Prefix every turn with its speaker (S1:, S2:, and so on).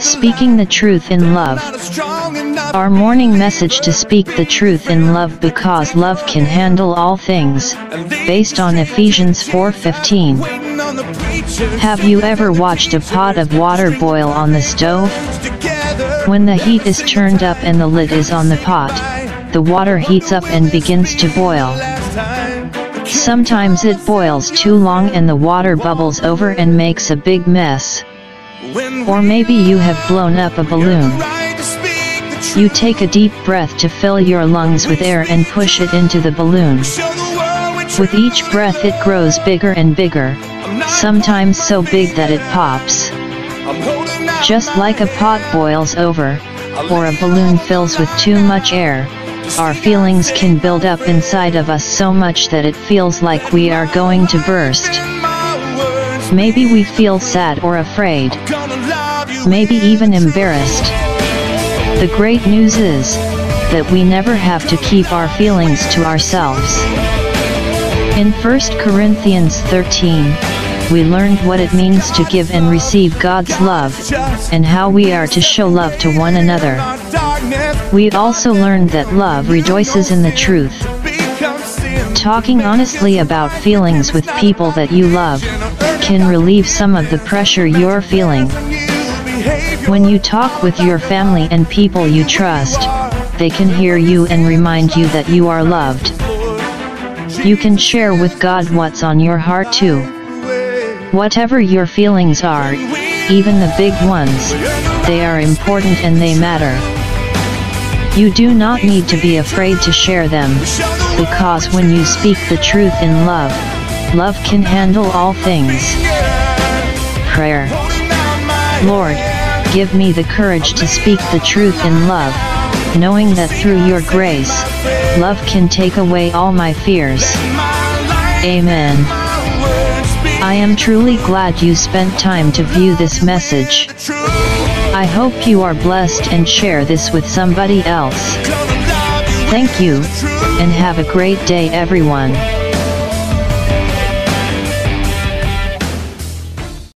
S1: Speaking the truth in love. Our morning message to speak the truth in love because love can handle all things, based on Ephesians 4:15. Have you ever watched a pot of water boil on the stove? When the heat is turned up and the lid is on the pot, the water heats up and begins to boil. Sometimes it boils too long and the water bubbles over and makes a big mess. Or maybe you have blown up a balloon. You take a deep breath to fill your lungs with air and push it into the balloon. With each breath it grows bigger and bigger, sometimes so big that it pops. Just like a pot boils over, or a balloon fills with too much air, our feelings can build up inside of us so much that it feels like we are going to burst. Maybe we feel sad or afraid. Maybe even embarrassed. The great news is, that we never have to keep our feelings to ourselves. In 1 Corinthians 13, we learned what it means to give and receive God's love, and how we are to show love to one another. We also learned that love rejoices in the truth. Talking honestly about feelings with people that you love, can relieve some of the pressure you're feeling. When you talk with your family and people you trust, they can hear you and remind you that you are loved. You can share with God what's on your heart too. Whatever your feelings are, even the big ones, they are important and they matter. You do not need to be afraid to share them, because when you speak the truth in love, love can handle all things. Prayer. Lord, give me the courage to speak the truth in love, knowing that through your grace, love can take away all my fears. Amen. I am truly glad you spent time to view this message. I hope you are blessed and share this with somebody else. Thank you, and have a great day everyone.